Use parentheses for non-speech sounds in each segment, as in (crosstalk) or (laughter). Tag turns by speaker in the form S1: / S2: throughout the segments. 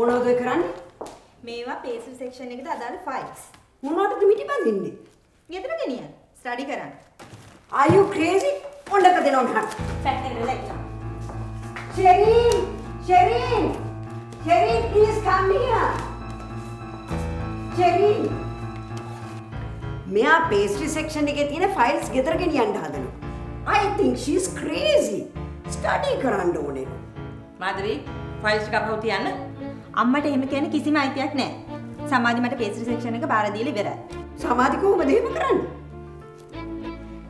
S1: මොනවද ඔය කරන්නේ?
S2: මේවා පේස්ට්‍රි සෙක්ෂන් එකට අදාළ ෆයිල්ස්.
S1: මොනවටද මිටි බඳින්නේ?
S2: ගෙදර ගෙනියන්න. ස්ටඩි කරන්න.
S1: Are you crazy? ඔන්නක දෙනවා මහත්.
S2: පැත්තකට වෙලා
S1: Sherin! Sherin! Sherin, please come here. Sherin! මෙයා පේස්ට්‍රි සෙක්ෂන් එකේ තියෙන ෆයිල්ස් ගෙදර ගෙනියන්න හදනවා. I think she's crazy. Study කරන්න ඕනේ.
S3: මාදවී ෆයිල්ස් ටික අපහු තියන්න.
S2: අම්මට එහෙම කියන කිසිම අයිතියක් නැහැ. සමාධි මට පේස්ට්‍රි සෙක්ෂන් එක බාර දීලා ඉවරයි.
S1: සමාධි කොහොමද එහෙම කරන්නේ?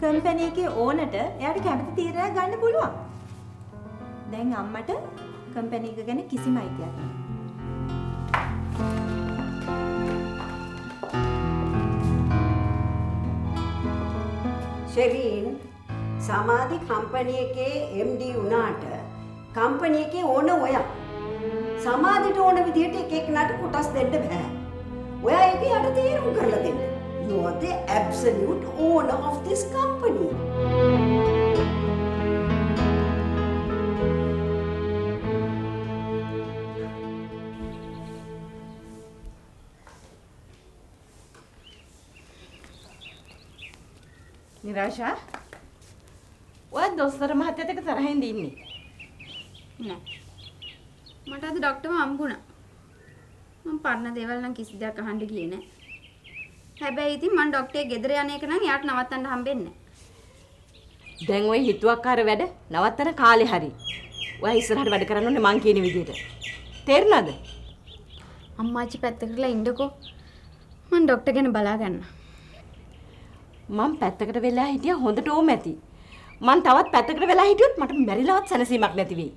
S2: කම්පැනි එකේ ඕනට එයාට කැමති තීරණයක් ගන්න පුළුවන්. දැන් අම්මට කම්පැනි එක ගැන කිසිම අයිතියක් නැහැ.
S1: ෂෙරීන් සමාධි කම්පැනි එකේ MD වුණාට කම්පැනි එකේ ඕන ඔයා. සමාධිට ඕන විදිහට එක එකනට කොටස් දෙන්න බෑ. ඔයා ඒක යට තීරුම් කරලා දෙන්න. You are the absolute owner of this company.
S3: නිරාෂා ඔය දොස්තර මහත්තයත් එක්ක තරහින් ඉන්නේ.
S4: නෑ. මට අද ඩොක්ටර්ව හම්බුණා. මම පරණ දේවල් නම් කිසි දෙයක් අහන්න ගියේ නෑ. හැබැයි ඉතින් මං ඩොක්ටර්ගේ ගෙදර යන එක නම් යාට නවත්තන්න හම්බෙන්නේ නෑ.
S3: දැන් ওই හිතුවක්කාර වැඩ නවත්තන කාලේ හරි. ඔයා ඉස්සරහට වැඩ කරන්න ඕනේ මං කියන විදිහට. තේරුණාද?
S4: අම්මාච්චි පැත්තකටලා ඉන්නකෝ. මං ඩොක්ටර් ගැන බලා ගන්න.
S3: මං පැත්තකට වෙලා හිටියා හොඳට ඕම ඇති. මං තවත් පැත්තකට වෙලා හිටියොත් මට මැරිලවත් සැනසීමක් නැති වෙයි.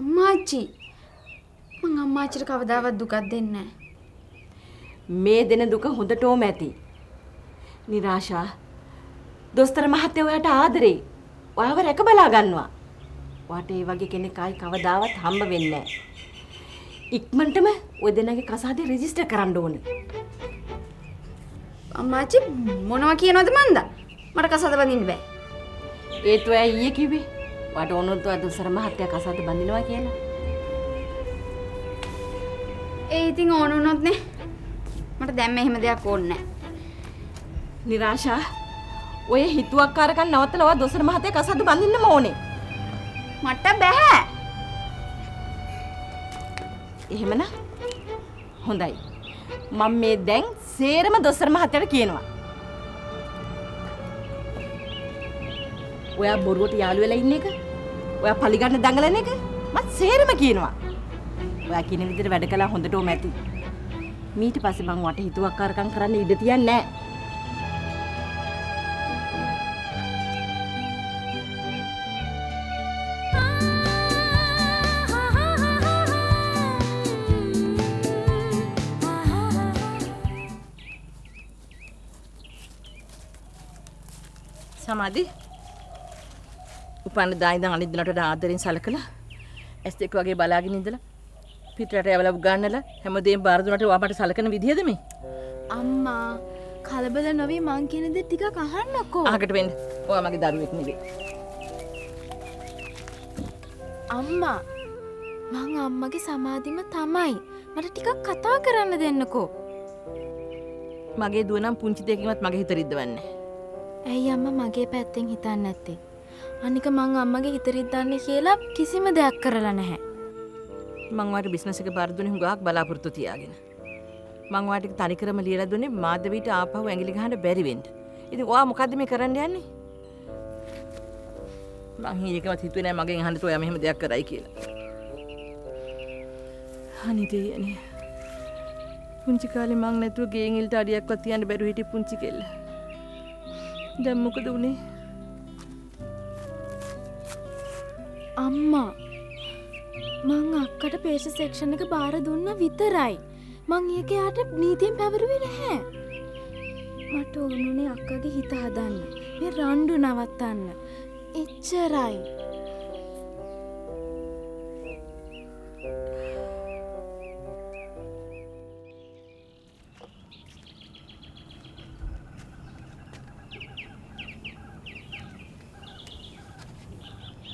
S4: අම්මාච්චි. මං අම්මාච්චිට කවදාවත් දුකක් දෙන්නේ.
S3: මේ දෙන දුක හොඳට ඕම ඇති. නිරාශා. දොස්තර මහත්තයා ඔයාට ආදරේ. ඔයාව රැක බලා ගන්නවා. ඔයාට ඒ වගේ කෙනෙක් ආයි කවදාවත් හම්බ වෙන්නේ නැහැ. ඉක්මනටම ඔය දෙන්නගේ කසාදේ රෙජිස්ටර් කරන්න ඕනේ.
S4: අම්මාච්චි මොනවා කියනවද මන්ද? මට කසාද බඳින්න බෑ.
S3: ඒත් ඔයා ඊයේ කිව්වේ වට ඕනොත් ඔය දොස්තර මහත්තයා කසාද බඳිනවා කියලා.
S4: ඒ ඉතින් ඕන වුණොත් නේ. මට දැන් මෙහෙම දෙයක් ඕනේ නෑ.
S3: නිරාශා ඔය හිතුවක්කාරකම් නවත්තලා ඔය දොස්තර මහත්තයා කසාද බඳින්නම ඕනේ.
S4: මට බෑ.
S3: එහෙමනම් හොඳයි. මම මේ දැන් සේරම දොස්තර මහත්තයාට කියනවා. ඔයා බොරුවට යාළු වෙලා ඉන්න එක, ඔයා පලිගන්න දඟලන එක මත් සේරම කියනවා. ඔයා කියන විදිහට වැඩ කළා හොඳට ඕම ඇති. මීට පස්සේ මං වට හිතුවක්කාරකම් කරන්න ඉඩ තියන්නේ නැහැ. සමාධි උපන්න දායිඳන් අනිත් දිනට වඩා ආදරෙන් සලකලා ඇස් දෙක වගේ බලාගෙන ඉඳලා පිටරට යවලා උගන්නලා හැමදේම බාර දුන්නට ඔයාට සලකන විදියද මේ
S4: අම්මා කලබල නොවී මං කියන දේ ටිකක් අහන්නකෝ.
S3: අහකට වෙන්න ඔයා මගේ දරුවෙක් නෙවෙයි
S4: අම්මා මං අම්මගේ සමාධිම තමයි. මට ටිකක් කතා කරන්න දෙන්නකෝ.
S3: මගේ දුව නම් පුංචි දෙයකින්වත් මගේ හිත රිද්දවන්නේ
S4: ඇයි අම්ම මගේ පැත්තෙන් හිතන්න නැත්තේ. අනික මං අම්මගේ හිත රිද්දන්නේ කියලා කිසිම දෙයක් කරලා නැහැ.
S3: මං ඔයාට බිස්නස් එක බාර දුන්නේ හුඟක් බලාපොරොත්තු තියාගෙන. මං ඔයාට තනිකරම ලියලා දුන්නේ මාධවීට ආපහු ඇඟිලි ගහන්න බැරි වෙන්න. ඉතින් ඔයා මොකද්ද මේ කරන්න යන්නේ? මං හීනකවත් හිතුවේ නෑ මගෙන් අහන්න ඔයා මෙහෙම දෙයක් කරයි කියලා. අනිතේයනේ පුංචි කාලේ මං නැතුව ගෙන් ඉල්ට අඩියක්වත් තියන්න බැරුව හිටිය පුංචි කෙල්ල. දැන් මොකද උනේ
S4: අම්මා මං අක්කට පේෂ සෙක්ෂණ එක බාර දුන්න විතරයි. මං ඒක යාට නීතියෙන් පැවරුවේ නැහැ. මට ඕනුනේ අක්කගේ හිත හදන්න. මේ රණ්ඩු නවත්තන්න. එච්චරයි.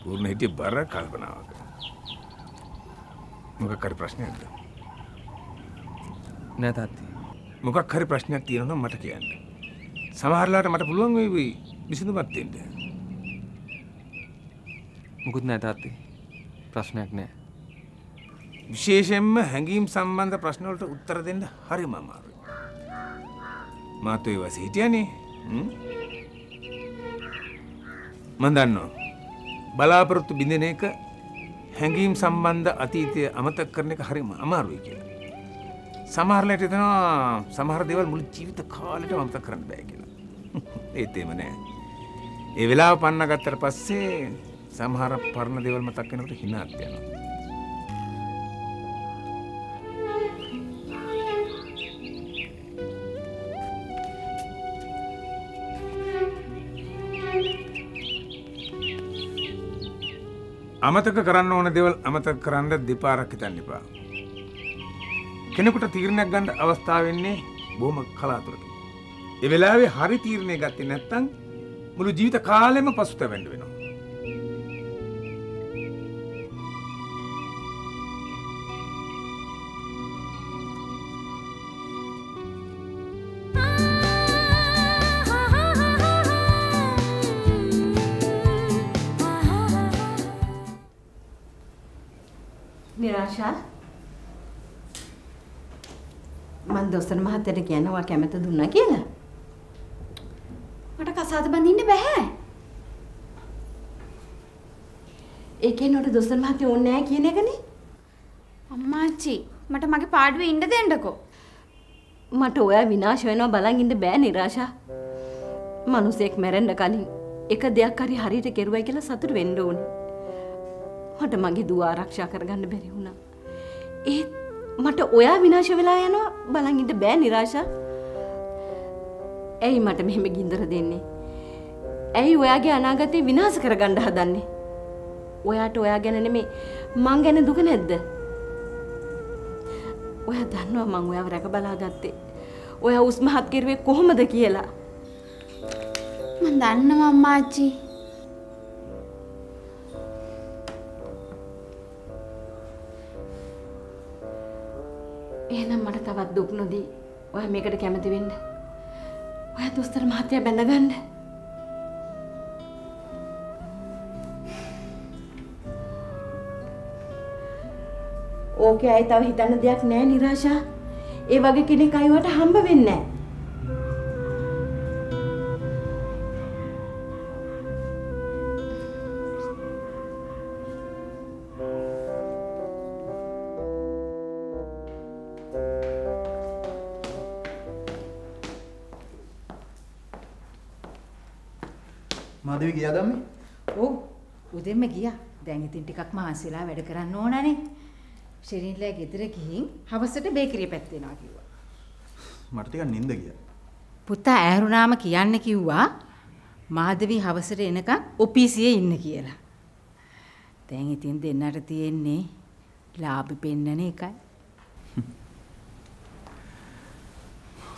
S5: පූර්ණ හිටිය බර කල්පනාවක. මොකක් හරි ප්‍රශ්නයක්ද? නෑ තාත්තේ.
S6: මොකක් හරි ප්‍රශ්නයක් තියෙනවා නම් මට කියන්න. සමහරලාට මට පුළුවන් වෙයි විසඳුමක් දෙන්න.
S5: මුකුත් නෑ තාත්තේ. ප්‍රශ්නයක් නෑ.
S6: විශේෂයෙන්ම හැඟීම් සම්බන්ධ ප්‍රශ්න වලට උත්තර දෙන්න හරිම අමාරුයි. මාත් ඔය වසේ හිටියනේ. හ්ම්? මම දන්නවා. බලාපොරොත්තු බින්දෙන එක හැඟීම් සම්බන්ධ අතීතය අමතක කරන එක හරිම අමාරුයි කියලා. සමහරලාට හිතෙනවා සමහර දේවල් මුළු ජීවිත කාලෙටම අමතක කරන්න බෑ කියලා. (laughs) ඒත් එහෙම නෑ. ඒ වෙලාව පන්න ගත්තට පස්සේ සමහර පරණ දේවල් මතක් වෙනකොට හිනාත් යනවා. අමතක කරන්න ඕන දෙවල් අමතක කරන්න දෙපාරක් හිතන්න එපා. කෙනෙකුට තීරණයක් ගන්න අවස්ථාව වෙන්නේ බොහොම කලාතුරකින්. ඒ වෙලාවේ හරි තීරණය ගත්තේ නැත්නම් මුළු ජීවිත කාලෙම පසුතැවෙන්න වෙනවා.
S3: නිරාශා මන් දොස්තර මහත්තයට කියනවා කැමත දුන්නා කියලා.
S7: මට කසාද බඳින්න බෑ.
S3: ඒකේ නෝට දොස්තර මහත්තය ඕනේ නැහැ කියන එකනේ.
S7: අම්මාච්චි මට මගේ පාඩුවේ ඉන්න දෙන්නකෝ.
S3: මට ඔයා විනාශ වෙනවා බලන් ඉන්න බෑ නිරාශා. මිනිසෙක් මැරෙන්න කලින් එක දෙයක් හරි හරියට කෙරුවයි කියලා සතුටු වෙන්න ඕනේ. මට මගේ දුව ආරක්ෂා කරගන්න බැරි වුණා. ඒත් මට ඔයා විනාශ වෙලා යනවා බලන් ඉන්න බෑ නිරාශා. ඇයි මට මෙහෙම ගින්දර දෙන්නේ? ඇයි ඔයාගේ අනාගතේ විනාශ කරගන්න හදන්නේ? ඔයාට ඔයා ගැන නෙමෙයි මං ගැන දුක නැද්ද? ඔයා දන්නවා මං ඔයාව රැක බලාගත්තේ. ඔයා උස්මහත් කෙරුවේ කොහොමද කියලා.
S7: මන් දන්නවා අම්මාච්චි.
S3: දුක් නොදී ඔයා මේකට කැමති වෙන්න. ඔයා දොස්තර මහත්තයා බැඳගන්න. ඕකේ අය තව හිතන්න දෙයක් නෑ නිරාශා. ඒ වගේ කෙනෙක් අයවට හම්බ වෙන්නේ නෑ.
S8: මාදවි ගියාද අම්මේ?
S9: ඔව් උදෙන්ම ගියා. දැන් ඉතින් ටිකක් මහන්සිලා වැඩ කරන්න ඕනනේ. ෂෙරින්ලා ගෙදර ගිහින් හවසට බේකරිය පැත්තේනවා කිව්වා.
S8: මට ටිකක් නිින්ද ගියා.
S9: පුතා ඈරුණාම කියන්න කිව්වා මාදවි හවසට එනකන් ඔපීසියේ ඉන්න කියලා. දැන් ඉතින් දෙන්නට තියෙන්නේ ලාභි පෙන්නන එකයි.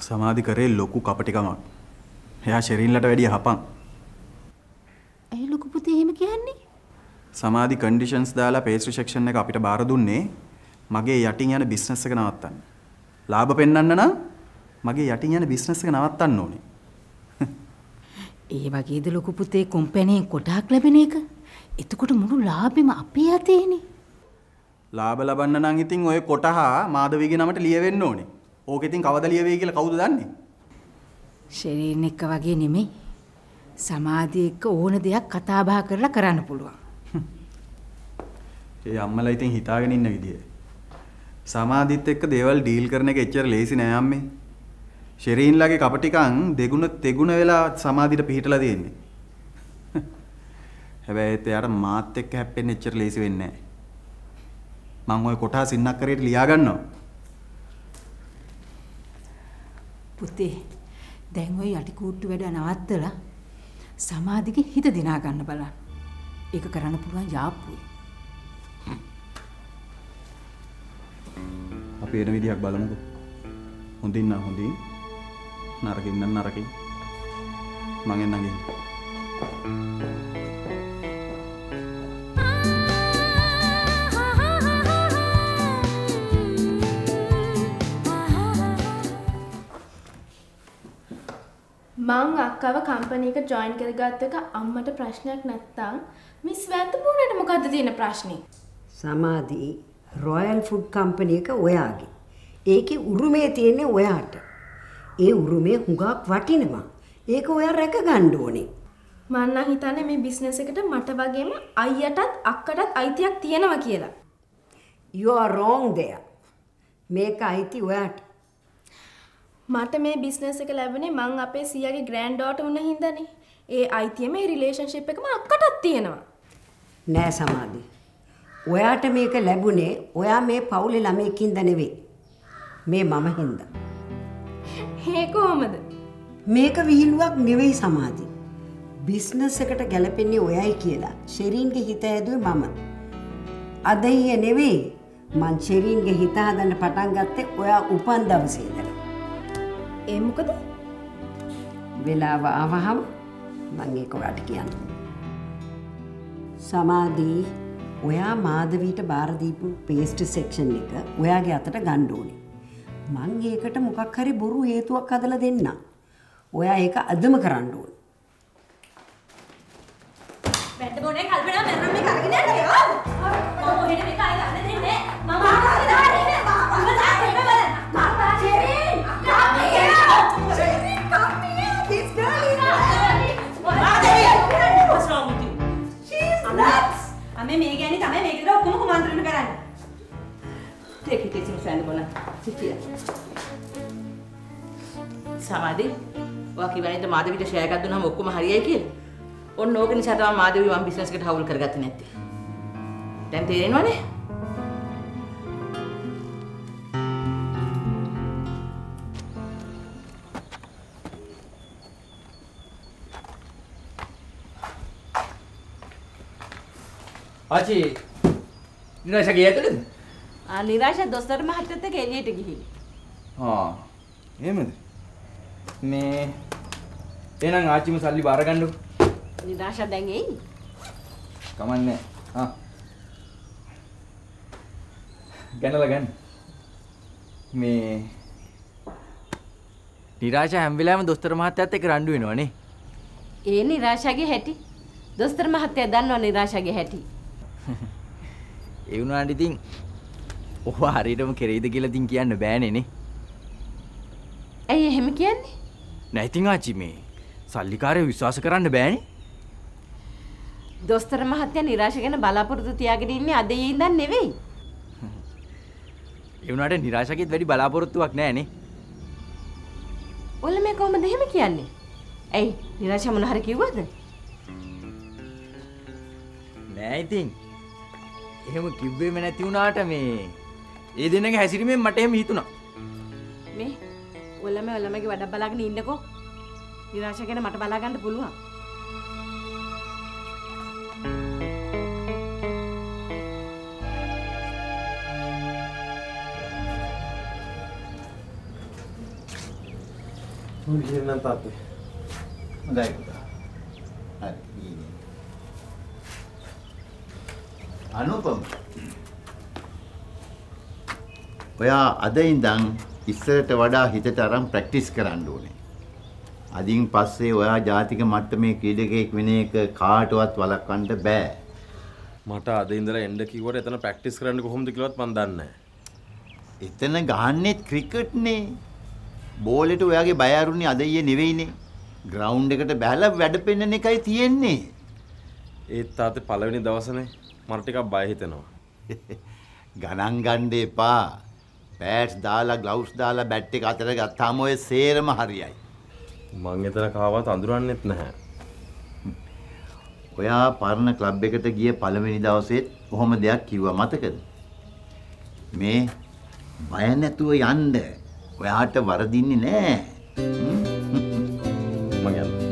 S8: සමාධි කරේ ලොකු කපටිකමක්. එයා ෂෙරින්ලට වැඩිය හපන්.
S9: ඇයි ලොකු පුතේ එහෙම කියන්නේ?
S8: සමාධි කන්ඩිෂන්ස් දාලා පේස්ට්‍රි සෙක්ෂන් එක අපිට බාර දුන්නේ මගේ යටින් යන බිස්නස් එක නවත්තන්න. ලාභ පෙන්වන්න නම් මගේ යටින් යන බිස්නස් එක නවත්තන්න ඕනේ. (laughs)
S9: ඒ වගේද ලොකු පුතේ කොම්පැනියෙන් කොටාක් ලැබෙන එක? එතකොට මුළු ලාභෙම අපේ අතේනේ.
S8: ලාභ ලබන්න නම් ඉතින් ඔය කොටහා මාධවීගේ නමට ලියවෙන්න ඕනේ. ඕක ඉතින් කවද ලියවෙයි කියලා කවුද දන්නේ?
S9: ෂෙරීන් එක්ක වගේ නෙමෙයි. සමාධිය එක්ක ඕන දෙයක් කතා බහ කරලා කරන්න පුළුවන්.
S8: ඒ අම්මලා ඉතින් හිතාගෙන ඉන්න විදිය. සමාධිත් එක්ක දේවල් ඩීල් කරන එක එච්චර ලේසි නෑ අම්මේ. ෂෙරීන්ලාගේ කපටිකම් දෙගුණ තෙගුණ වෙලා සමාධියට පිහිටලා තියෙන්නේ. (laughs) හැබැයි ඒත් එයාට මාත් එක්ක හැප්පෙන්න එච්චර ලේසි වෙන්නේ නෑ. මං ওই කොටා සින්නක් කරේට ලියා ගන්නවා.
S9: පුතේ දැන් ওই යටි කූට්ටු වැඩ නවත්තලා සමාධිගේ හිත දිනා ගන්න බලන්න. ඒක කරන්න පුළුවන් යාප්පුයි.
S8: අපි එන විදිහක් බලමුකෝ. හොඳින් නම් හොඳින්. නරකින් නම් නරකින්. මං එන්නම්
S4: මං අක්කව කම්පැනි එක ජොයින් කරගත්ත එක අම්මට ප්‍රශ්නයක් නැත්තම් මිස් වැත්තපුරට මොකද්ද තියෙන ප්‍රශ්නේ?
S1: සමාධි රොයල් ෆුඩ් කම්පනි එක ඔයාගේ. ඒකේ උරුමය තියෙන්නේ ඔයාට. ඒ උරුමය හුඟක් වටිනවා. ඒක ඔයා රැක ගන්න ඕනේ.
S4: මං නම් හිතන්නේ මේ බිස්නස් එකට මට වගේම අයියටත් අක්කටත් අයිතියක් තියෙනවා කියලා.
S1: You are wrong there. මේක අයිති ඔයාට.
S4: මට මේ බිස්නස් එක ලැබුණේ මං අපේ සියගේ ග්‍රෑන්ඩ් ඩෝටර් වුණ හින්දානේ. ඒ අයිතිය මේ රිලේෂන්ෂිප් එකම අක්කටත් තියෙනවා.
S1: නෑ සමාධි. ඔයාට මේක ලැබුණේ ඔයා මේ පවුලේ ළමයෙක්ින්ද නෙවෙයි. මේ මම හින්දා. (laughs)
S4: ඒ කොහමද?
S1: මේක විහිළුවක් නෙවෙයි සමාධි. බිස්නස් එකට ගැලපෙන්නේ ඔයයි කියලා ෂෙරීන්ගේ හිත ඇදුවේ මම. අද ඊයේ නෙවෙයි මං ෂෙරීන්ගේ හිත හදන්න පටන් ගත්තේ ඔයා උපන් දවසේ ඉඳලා.
S4: ඒ මොකද?
S1: වෙලාව ආවහම මං ඒක ඔයාට කියන්න. සමාධි ඔයා මාධවීට බාර දීපු පේස්ට් සෙක්ෂන් එක ඔයාගේ අතට ගන්න ඕනේ. මං ඒකට මොකක් හරි බොරු හේතුවක් හදලා දෙන්න. ඔයා ඒක අදම කරන්න ඕනේ.
S2: වැඩ බොනේ කල්පනා
S3: Bona. Sit here. සමාධි ඔයා කිව්වනේ මාධවිට ෂෙයා එකක් දුන්නාම ඔක්කොම හරියයි කියලා. ඔන්න ඕක නිසා තමයි මාධවි මම බිස්නස් එකට හවුල් කරගත්තේ නැත්තේ. දැන් තේරෙනවනේ?
S10: ආචි නිරාශගේ ඇතුළේද?
S3: නිරාශ දොස්තර මහත්තයත් එක්ක එළියට ගිහින්.
S10: ආ එහෙමද? මේ එහෙනම් ආච්චිම සල්ලි බාර ගන්නකො.
S3: නිරාශ දැන් එයි.
S10: කමන්නේ. ආ. ගන්නලා ගන්න. මේ නිරාශා හැම වෙලාවෙම දොස්තර මහත්තයාත් එක්ක රණ්ඩු වෙනවනේ.
S3: ඒ නිරාශාගේ හැටි. දොස්තර මහත්තයා දන්නවා නිරාශාගේ හැටි. (laughs)
S10: ඒ වුණාට ඉතින් ඔහු හරියටම කෙරෙයිද කියලා ඉතින් කියන්න බෑනේ නේ.
S3: ඇයි එහෙම කියන්නේ?
S10: නෑ ඉතින් ආච්චි මේ සල්ලිකාරයෝ විශ්වාස කරන්න බෑනේ.
S3: දොස්තර මහත්තයා නිරාශ ගැන බලාපොරොත්තු තියාගෙන ඉන්නේ අද ඉඳන් නෙවෙයි. (laughs)
S10: ඒ වුණාට නිරාශකෙත් වැඩි බලාපොරොත්තුවක් නෑනේ.
S3: ඔයාලා මේ කොහොමද එහෙම කියන්නේ? ඇයි නිරාශ මොන හරි කිව්වද?
S10: නෑ ඉතින්. එහෙම කිව්වෙම නැති වුණාට මේ ඒ දෙන්නගේ හැසිරීමෙන් මට එහෙම හිතුණා.
S3: මේ ඔයාලා මේ ඔයාලමගේ වැඩ බලාගෙන ඉන්නකෝ. නිරාශ ගැන මට බලා ගන්න පුළුවන්.
S11: මුලින්ම තාත්තේ.
S12: හොඳයි පුතා. හරි. අනුපම. ඔයා අද ඉඳන් ඉස්සරට වඩා හිතට අරන් ප්‍රැක්ටිස් කරන්න ඕනේ. අදින් පස්සේ ඔයා ජාතික මට්ටමේ ක්‍රීඩකයෙක් වෙන එක කාටවත් වළක්වන්න බෑ.
S11: මට අද ඉඳලා එන්න කිව්වට එතන ප්‍රැක්ටිස් කරන්න කොහොමද කියලාවත් මන් දන්නේ.
S12: එතන ගහන්නෙත් ක්‍රිකට්නේ. බෝලෙට ඔයාගේ බය අරුන්නේ අද ඊයේ නෙවෙයිනේ. ග්‍රවුන්ඩ් එකට බහලා වැඩ පෙන්නන එකයි තියෙන්නේ.
S11: ඒත් තාත්තේ පළවෙනි දවසනේ මට ටිකක් බය හිතෙනවා. (laughs)
S12: ගණන් ගන්න එපා. පෑට්ස් දාලා ග්ලව්ස් දාලා බැට් එක අතර ගත්තාම ඔය සේරම හරියයි.
S11: මං එතන කාවත් අඳුරන්නෙත් නැහැ.
S12: ඔයා පරණ ක්ලබ් එකට ගිය පළවෙනි දවසෙත් කොහොම දෙයක් කිව්වා මතකද? මේ බය නැතුව යන්න. ඔයාට වරදින්නේ නැහැ.
S11: මං යන්න.